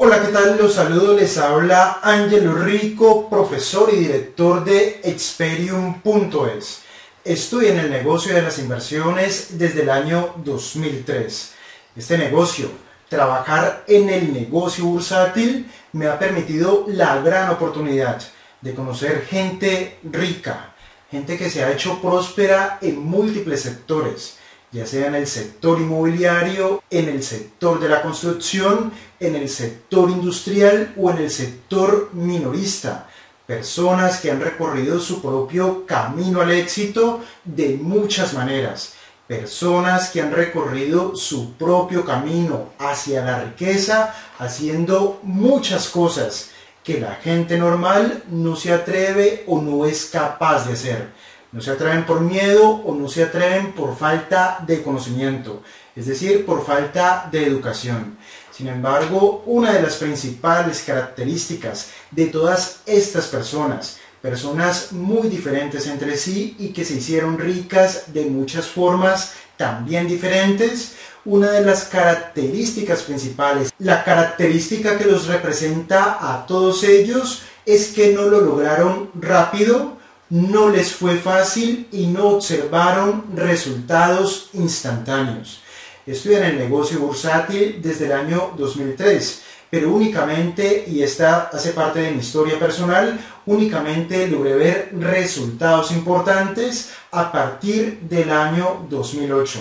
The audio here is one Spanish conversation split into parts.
Hola, ¿qué tal? Los saludo, les habla Ángelo Rico, profesor y director de Experium.es. Estoy en el negocio de las inversiones desde el año 2003. Este negocio, trabajar en el negocio bursátil, me ha permitido la gran oportunidad de conocer gente rica, gente que se ha hecho próspera en múltiples sectores ya sea en el sector inmobiliario, en el sector de la construcción, en el sector industrial o en el sector minorista. Personas que han recorrido su propio camino al éxito de muchas maneras. Personas que han recorrido su propio camino hacia la riqueza haciendo muchas cosas que la gente normal no se atreve o no es capaz de hacer. No se atreven por miedo o no se atreven por falta de conocimiento, es decir, por falta de educación. Sin embargo, una de las principales características de todas estas personas, personas muy diferentes entre sí y que se hicieron ricas de muchas formas también diferentes, una de las características principales, la característica que los representa a todos ellos es que no lo lograron rápido, no les fue fácil y no observaron resultados instantáneos. Estoy en el negocio bursátil desde el año 2003, pero únicamente, y esta hace parte de mi historia personal, únicamente logré ver resultados importantes a partir del año 2008.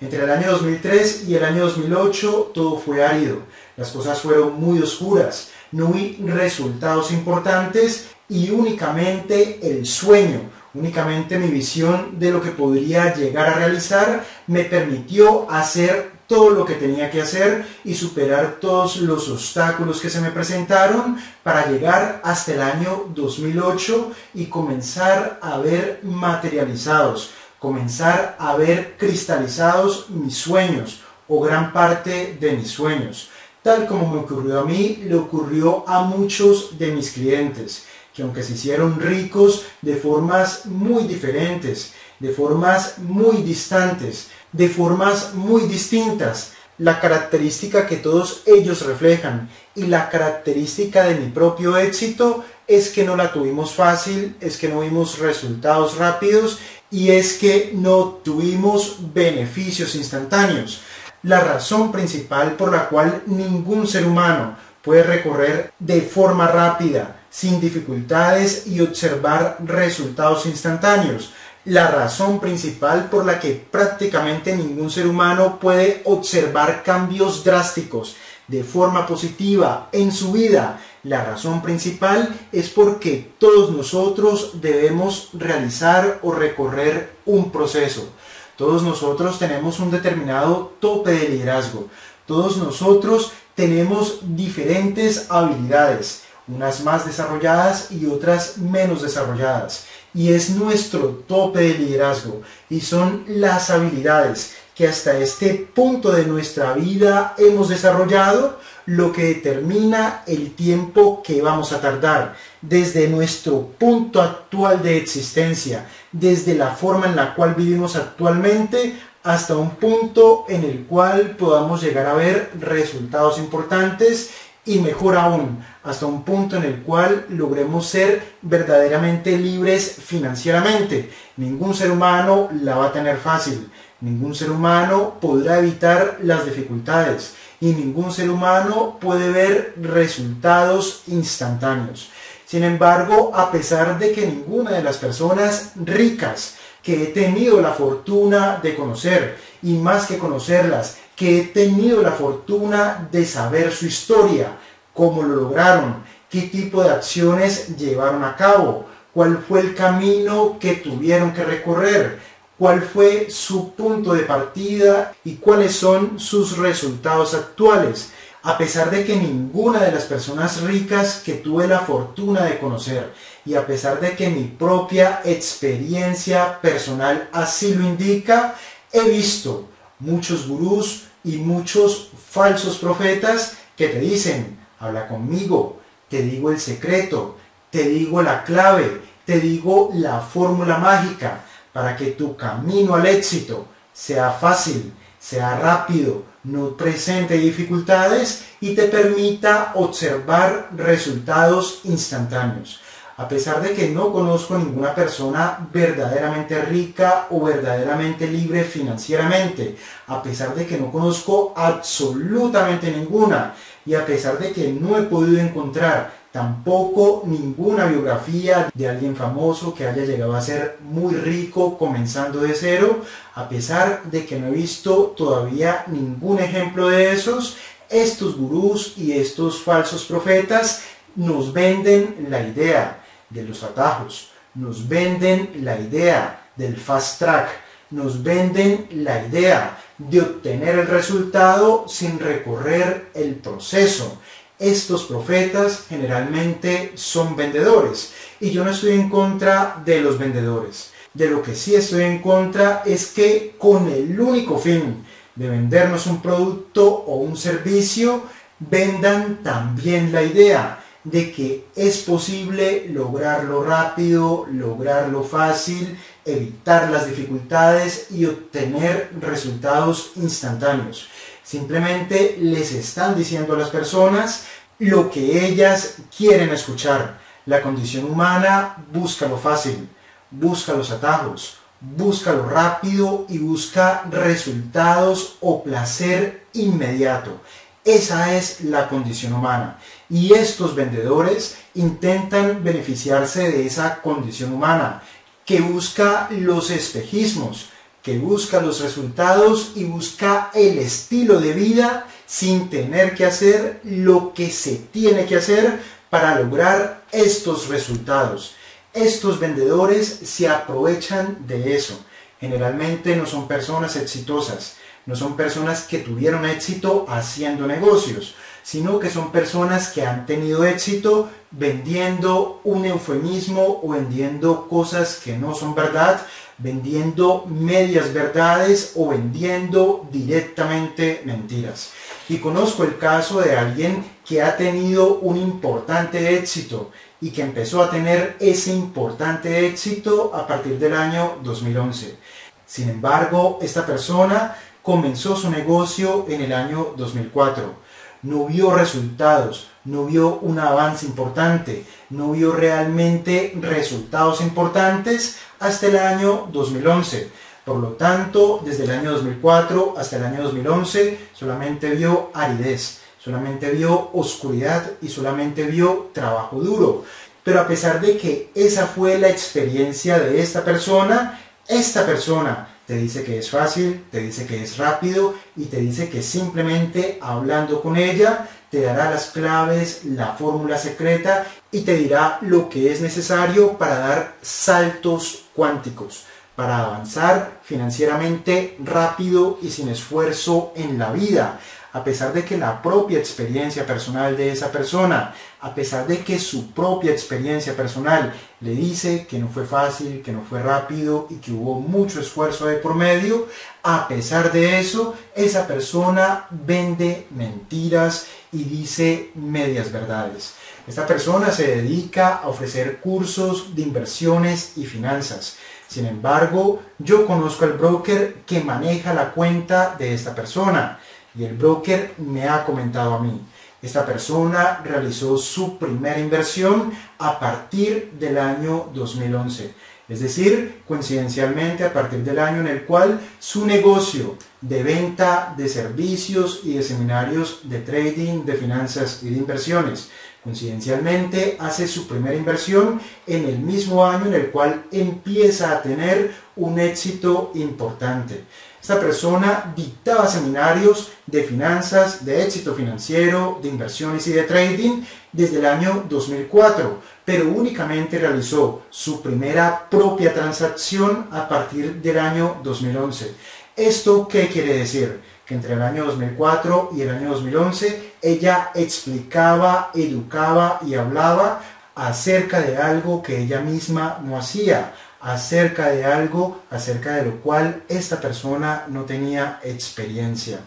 Entre el año 2003 y el año 2008 todo fue árido, las cosas fueron muy oscuras, no vi resultados importantes y únicamente el sueño, únicamente mi visión de lo que podría llegar a realizar me permitió hacer todo lo que tenía que hacer y superar todos los obstáculos que se me presentaron para llegar hasta el año 2008 y comenzar a ver materializados, comenzar a ver cristalizados mis sueños o gran parte de mis sueños. Tal como me ocurrió a mí, le ocurrió a muchos de mis clientes que aunque se hicieron ricos de formas muy diferentes, de formas muy distantes, de formas muy distintas, la característica que todos ellos reflejan y la característica de mi propio éxito es que no la tuvimos fácil, es que no vimos resultados rápidos y es que no tuvimos beneficios instantáneos. La razón principal por la cual ningún ser humano puede recorrer de forma rápida sin dificultades y observar resultados instantáneos. La razón principal por la que prácticamente ningún ser humano puede observar cambios drásticos de forma positiva en su vida. La razón principal es porque todos nosotros debemos realizar o recorrer un proceso. Todos nosotros tenemos un determinado tope de liderazgo. Todos nosotros tenemos diferentes habilidades unas más desarrolladas y otras menos desarrolladas. Y es nuestro tope de liderazgo y son las habilidades que hasta este punto de nuestra vida hemos desarrollado lo que determina el tiempo que vamos a tardar desde nuestro punto actual de existencia, desde la forma en la cual vivimos actualmente hasta un punto en el cual podamos llegar a ver resultados importantes y mejor aún, hasta un punto en el cual logremos ser verdaderamente libres financieramente. Ningún ser humano la va a tener fácil, ningún ser humano podrá evitar las dificultades y ningún ser humano puede ver resultados instantáneos. Sin embargo, a pesar de que ninguna de las personas ricas que he tenido la fortuna de conocer, y más que conocerlas, que he tenido la fortuna de saber su historia, cómo lo lograron, qué tipo de acciones llevaron a cabo, cuál fue el camino que tuvieron que recorrer, cuál fue su punto de partida y cuáles son sus resultados actuales. A pesar de que ninguna de las personas ricas que tuve la fortuna de conocer y a pesar de que mi propia experiencia personal así lo indica, he visto muchos gurús y muchos falsos profetas que te dicen, habla conmigo, te digo el secreto, te digo la clave, te digo la fórmula mágica para que tu camino al éxito sea fácil, sea rápido, no presente dificultades y te permita observar resultados instantáneos. A pesar de que no conozco ninguna persona verdaderamente rica o verdaderamente libre financieramente, a pesar de que no conozco absolutamente ninguna y a pesar de que no he podido encontrar tampoco ninguna biografía de alguien famoso que haya llegado a ser muy rico comenzando de cero, a pesar de que no he visto todavía ningún ejemplo de esos, estos gurús y estos falsos profetas nos venden la idea de los atajos, nos venden la idea del fast track, nos venden la idea de obtener el resultado sin recorrer el proceso. Estos profetas generalmente son vendedores y yo no estoy en contra de los vendedores. De lo que sí estoy en contra es que con el único fin de vendernos un producto o un servicio, vendan también la idea de que es posible lograrlo rápido, lograrlo fácil, evitar las dificultades y obtener resultados instantáneos. Simplemente les están diciendo a las personas lo que ellas quieren escuchar. La condición humana busca lo fácil, busca los atajos, busca lo rápido y busca resultados o placer inmediato. Esa es la condición humana. Y estos vendedores intentan beneficiarse de esa condición humana, que busca los espejismos, que busca los resultados y busca el estilo de vida sin tener que hacer lo que se tiene que hacer para lograr estos resultados. Estos vendedores se aprovechan de eso. Generalmente no son personas exitosas, no son personas que tuvieron éxito haciendo negocios, sino que son personas que han tenido éxito vendiendo un eufemismo o vendiendo cosas que no son verdad, vendiendo medias verdades o vendiendo directamente mentiras. Y conozco el caso de alguien que ha tenido un importante éxito y que empezó a tener ese importante éxito a partir del año 2011. Sin embargo, esta persona comenzó su negocio en el año 2004. No vio resultados, no vio un avance importante, no vio realmente resultados importantes hasta el año 2011. Por lo tanto, desde el año 2004 hasta el año 2011 solamente vio aridez, solamente vio oscuridad y solamente vio trabajo duro. Pero a pesar de que esa fue la experiencia de esta persona, esta persona te dice que es fácil, te dice que es rápido y te dice que simplemente hablando con ella te dará las claves, la fórmula secreta y te dirá lo que es necesario para dar saltos cuánticos, para avanzar financieramente rápido y sin esfuerzo en la vida, a pesar de que la propia experiencia personal de esa persona, a pesar de que su propia experiencia personal le dice que no fue fácil, que no fue rápido y que hubo mucho esfuerzo de por medio, a pesar de eso, esa persona vende mentiras y dice medias verdades. Esta persona se dedica a ofrecer cursos de inversiones y finanzas. Sin embargo, yo conozco al broker que maneja la cuenta de esta persona y el broker me ha comentado a mí. Esta persona realizó su primera inversión a partir del año 2011. Es decir, coincidencialmente a partir del año en el cual su negocio de venta de servicios y de seminarios de trading, de finanzas y de inversiones, coincidencialmente hace su primera inversión en el mismo año en el cual empieza a tener un éxito importante. Esta persona dictaba seminarios de finanzas, de éxito financiero, de inversiones y de trading desde el año 2004, pero únicamente realizó su primera propia transacción a partir del año 2011. ¿Esto qué quiere decir? Que entre el año 2004 y el año 2011 ella explicaba, educaba y hablaba acerca de algo que ella misma no hacía, acerca de algo acerca de lo cual esta persona no tenía experiencia.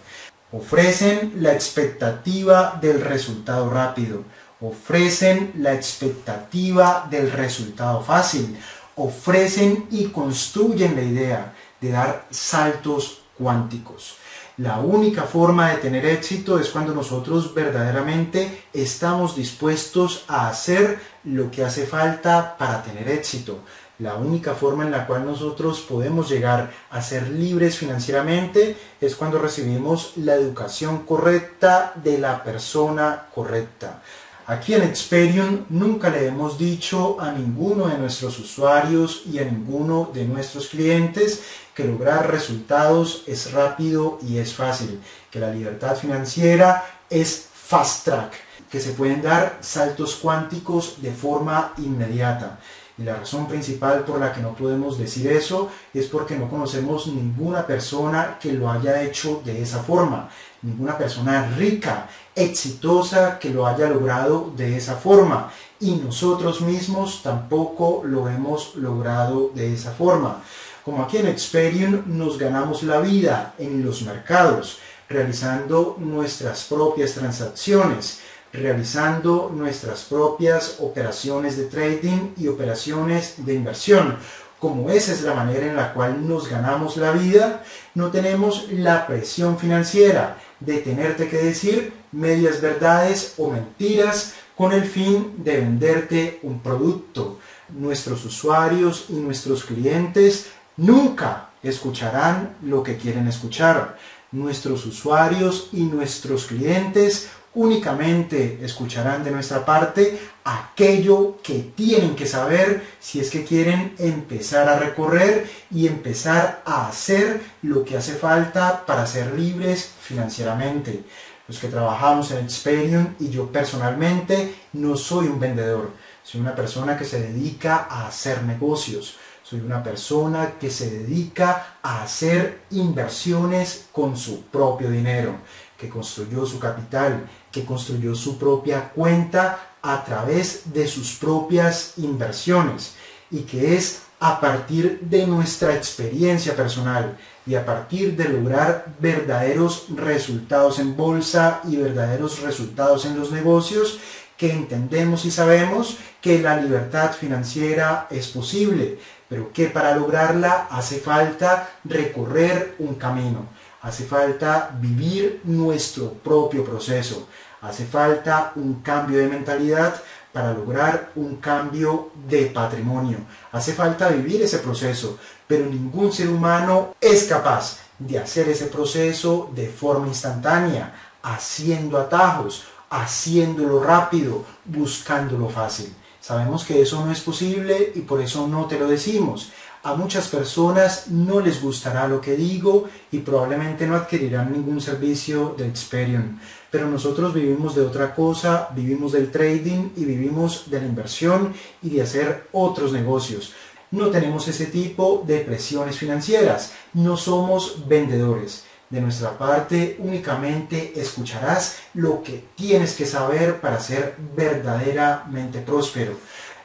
Ofrecen la expectativa del resultado rápido, ofrecen la expectativa del resultado fácil, ofrecen y construyen la idea de dar saltos cuánticos. La única forma de tener éxito es cuando nosotros verdaderamente estamos dispuestos a hacer lo que hace falta para tener éxito. La única forma en la cual nosotros podemos llegar a ser libres financieramente es cuando recibimos la educación correcta de la persona correcta. Aquí en Experium nunca le hemos dicho a ninguno de nuestros usuarios y a ninguno de nuestros clientes que lograr resultados es rápido y es fácil, que la libertad financiera es fast track, que se pueden dar saltos cuánticos de forma inmediata. Y la razón principal por la que no podemos decir eso es porque no conocemos ninguna persona que lo haya hecho de esa forma, ninguna persona rica, exitosa que lo haya logrado de esa forma. Y nosotros mismos tampoco lo hemos logrado de esa forma. Como aquí en Experian nos ganamos la vida en los mercados, realizando nuestras propias transacciones, realizando nuestras propias operaciones de trading y operaciones de inversión. Como esa es la manera en la cual nos ganamos la vida, no tenemos la presión financiera de tenerte que decir medias verdades o mentiras con el fin de venderte un producto. Nuestros usuarios y nuestros clientes nunca escucharán lo que quieren escuchar. Nuestros usuarios y nuestros clientes únicamente escucharán de nuestra parte aquello que tienen que saber si es que quieren empezar a recorrer y empezar a hacer lo que hace falta para ser libres financieramente. Los que trabajamos en Experian y yo personalmente no soy un vendedor, soy una persona que se dedica a hacer negocios. Soy una persona que se dedica a hacer inversiones con su propio dinero que construyó su capital, que construyó su propia cuenta a través de sus propias inversiones y que es a partir de nuestra experiencia personal y a partir de lograr verdaderos resultados en bolsa y verdaderos resultados en los negocios que entendemos y sabemos que la libertad financiera es posible, pero que para lograrla hace falta recorrer un camino Hace falta vivir nuestro propio proceso. Hace falta un cambio de mentalidad para lograr un cambio de patrimonio. Hace falta vivir ese proceso, pero ningún ser humano es capaz de hacer ese proceso de forma instantánea, haciendo atajos, haciéndolo rápido, buscándolo fácil. Sabemos que eso no es posible y por eso no te lo decimos. A muchas personas no les gustará lo que digo y probablemente no adquirirán ningún servicio de Experian. Pero nosotros vivimos de otra cosa, vivimos del trading y vivimos de la inversión y de hacer otros negocios. No tenemos ese tipo de presiones financieras, no somos vendedores. De nuestra parte únicamente escucharás lo que tienes que saber para ser verdaderamente próspero.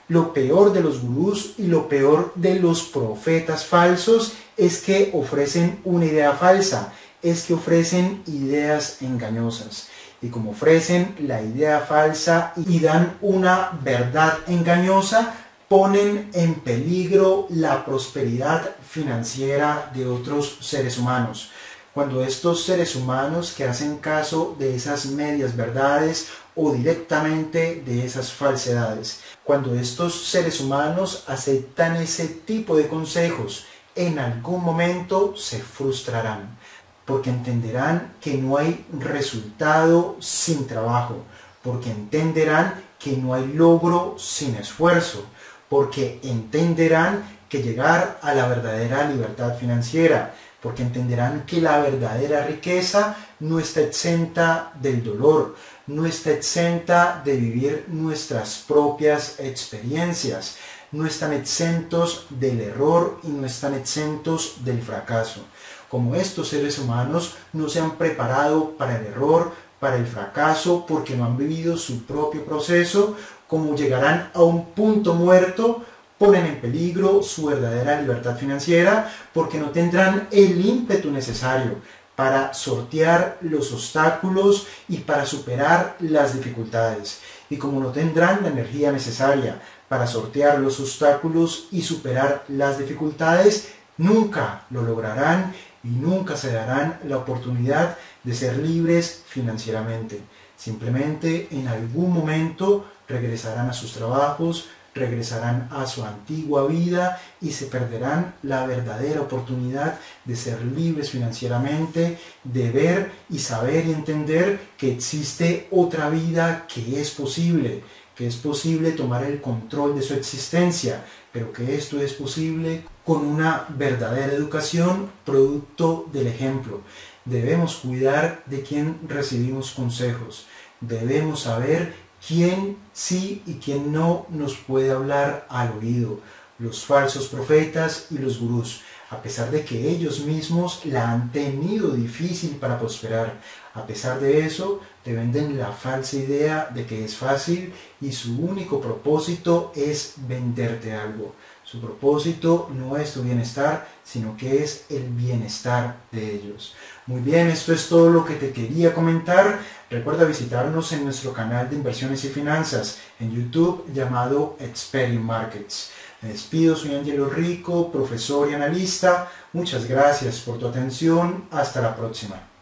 Lo peor de los gurús y lo peor de los profetas falsos es que ofrecen una idea falsa, es que ofrecen ideas engañosas. Y como ofrecen la idea falsa y dan una verdad engañosa, ponen en peligro la prosperidad financiera de otros seres humanos. Cuando estos seres humanos que hacen caso de esas medias verdades o directamente de esas falsedades. Cuando estos seres humanos aceptan ese tipo de consejos, en algún momento se frustrarán, porque entenderán que no hay resultado sin trabajo, porque entenderán que no hay logro sin esfuerzo, porque entenderán que llegar a la verdadera libertad financiera, porque entenderán que la verdadera riqueza no está exenta del dolor, no está exenta de vivir nuestras propias experiencias, no están exentos del error y no están exentos del fracaso. Como estos seres humanos no se han preparado para el error, para el fracaso, porque no han vivido su propio proceso, como llegarán a un punto muerto, ponen en peligro su verdadera libertad financiera porque no tendrán el ímpetu necesario para sortear los obstáculos y para superar las dificultades. Y como no tendrán la energía necesaria para sortear los obstáculos y superar las dificultades, nunca lo lograrán y nunca se darán la oportunidad de ser libres financieramente. Simplemente en algún momento regresarán a sus trabajos, regresarán a su antigua vida y se perderán la verdadera oportunidad de ser libres financieramente, de ver y saber y entender que existe otra vida que es posible, que es posible tomar el control de su existencia, pero que esto es posible con una verdadera educación producto del ejemplo. Debemos cuidar de quien recibimos consejos. Debemos saber quién sí y quién no nos puede hablar al oído. Los falsos profetas y los gurús, a pesar de que ellos mismos la han tenido difícil para prosperar. A pesar de eso, te venden la falsa idea de que es fácil y su único propósito es venderte algo. Su propósito no es tu bienestar, sino que es el bienestar de ellos. Muy bien, esto es todo lo que te quería comentar. Recuerda visitarnos en nuestro canal de inversiones y finanzas en YouTube llamado Experium Markets. Me despido, soy Angelo Rico, profesor y analista. Muchas gracias por tu atención. Hasta la próxima.